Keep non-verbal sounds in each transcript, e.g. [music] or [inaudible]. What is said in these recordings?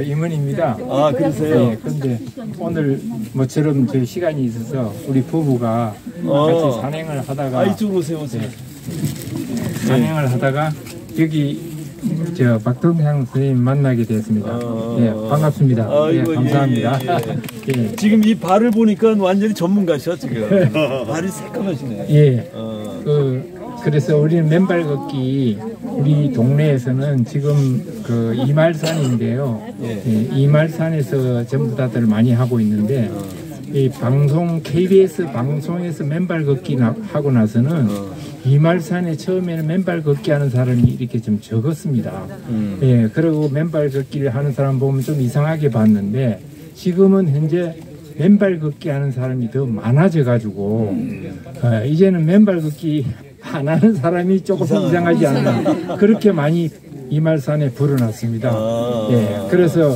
임원입니다. 아 그러세요? 네, 근데 오늘 모처럼 저희 시간이 있어서 우리 부부가 어. 같이 산행을 하다가 아 이쪽으로 오세요 오세요. 산행을 하다가 여기 저 박동향 선생님 만나게 되었습니다. 어. 예, 반갑습니다. 예, 아이고, 예, 감사합니다. [laughs] 예, 지금 이 발을 보니까 완전히 전문가셔 지금. 발이 새까마시네. 예. 어. 그 그래서 우리는 맨발 걷기 우리 동네에서는 지금 그 이말산인데요. 예. 예, 이말산에서 전부 다들 많이 하고 있는데 이 방송 KBS 방송에서 맨발 걷기 나, 하고 나서는 이말산에 처음에는 맨발 걷기 하는 사람이 이렇게 좀 적었습니다. 음. 예, 그리고 맨발 걷기를 하는 사람 보면 좀 이상하게 봤는데 지금은 현재 맨발 걷기 하는 사람이 더 많아져 가지고 어, 이제는 맨발 걷기 안 하는 사람이 조금 이상하지 않나 그렇게 많이 이말산에 불어났습니다. 아. 예, 그래서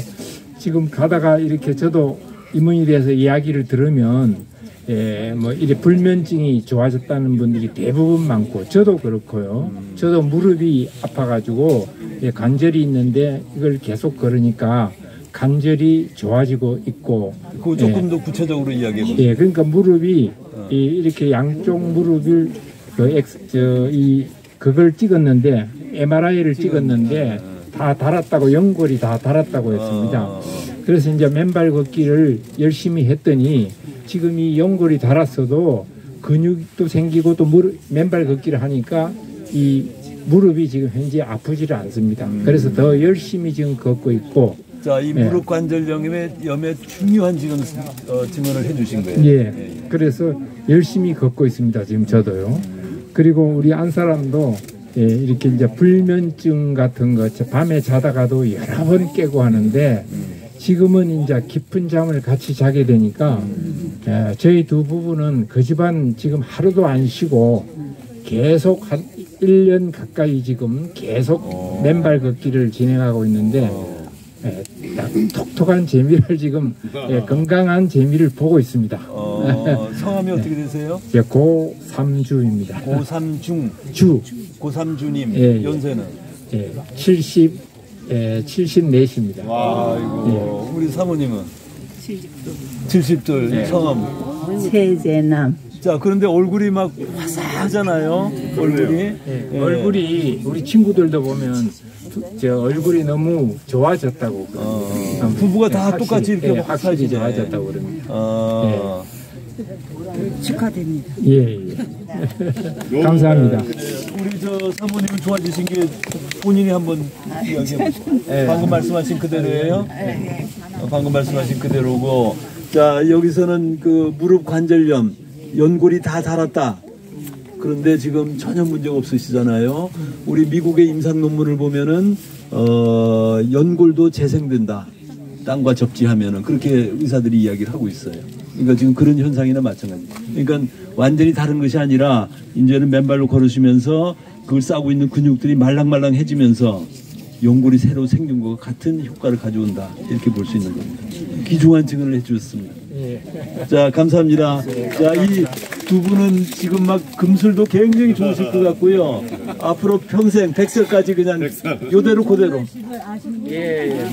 지금 가다가 이렇게 저도 이문에 대해서 이야기를 들으면 예, 뭐 이래 불면증이 좋아졌다는 분들이 대부분 많고 저도 그렇고요. 저도 무릎이 아파가지고 예, 관절이 있는데 이걸 계속 걸으니까 관절이 좋아지고 있고 그 조금 더 구체적으로 이야기해 보세요. 예, 그러니까 무릎이 이, 이렇게 양쪽 무릎을 그 엑스 저이 그걸 찍었는데 MRI를 찍었는데 다 닳았다고 연골이 다 닳았다고 했습니다. 그래서 이제 맨발 걷기를 열심히 했더니 지금 이 연골이 닳았어도 근육도 생기고 또 무릎, 맨발 걷기를 하니까 이 무릎이 지금 현재 아프지를 않습니다. 그래서 더 열심히 지금 걷고 있고 자, 이 예. 무릎 관절염의 염에 중요한 지금 어, 증언을 해주신 거예요. 예. 그래서 열심히 걷고 있습니다. 지금 저도요. 그리고 우리 안 사람도 예, 이렇게 이제 불면증 같은 거 밤에 자다가도 여러 번 깨고 하는데 지금은 이제 깊은 잠을 같이 자게 되니까 예, 저희 두 부부는 그 집안 지금 하루도 안 쉬고 계속 한 1년 가까이 지금 계속 맨발 걷기를 진행하고 있는데 예, 딱 톡톡한 재미를 지금 예, 건강한 재미를 보고 있습니다. 어, 성함이 어떻게 되세요? [laughs] 예, 고3주입니다. 고삼중, 주 고삼주님, 예, 예. 연세는? 예, 70, 예, 74입니다. 아이고, 우리 사모님은? 70돌 성함. 세제남 자, 그런데 얼굴이 막 화사하잖아요. 얼굴이. 예, 예. 얼굴이 우리 친구들도 보면 두- 저 얼굴이 너무 좋아졌다고 그럽니다. 어, 부부가 다 예, 확실히, 똑같이 이렇게 예, 확실히. 좋아졌다고 그럽니다. 어, 축하드립니다. 예, 예. [laughs] 감사합니다. 우리 저 사모님은 좋아지신 게 본인이 한번 이야기해 보세요. 예. 방금 말씀하신 그대로예요? 어, 방금 말씀하신 그대로고. 자, 여기서는 그 무릎 관절염, 연골이 다 닳았다. 그런데 지금 전혀 문제가 없으시잖아요. 우리 미국의 임상 논문을 보면은 어, 연골도 재생된다. 땅과 접지하면은 그렇게 의사들이 이야기를 하고 있어요. 그러니까 지금 그런 현상이나 마찬가지. 그러니까 완전히 다른 것이 아니라 이제는 맨발로 걸으시면서 그걸 싸고 있는 근육들이 말랑말랑해지면서 연골이 새로 생긴 것과 같은 효과를 가져온다. 이렇게 볼 수 있는 겁니다. 귀중한 증언을 해주셨습니다. 예. 자, 감사합니다. 자, 이 두 분은 지금 막 금술도 굉장히 좋으실 것 같고요. 앞으로 평생 백세까지 그냥 요대로 그대로 예, 예.